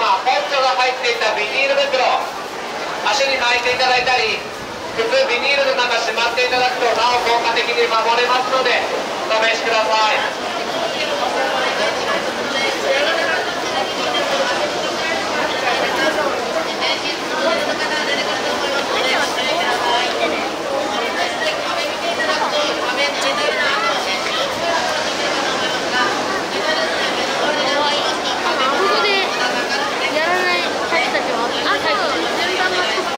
本ポンチョが入っていたビニール袋。足に巻いていただいたり普通ビニールの中しまっていただくとなお効果的に守れますのでお試しください。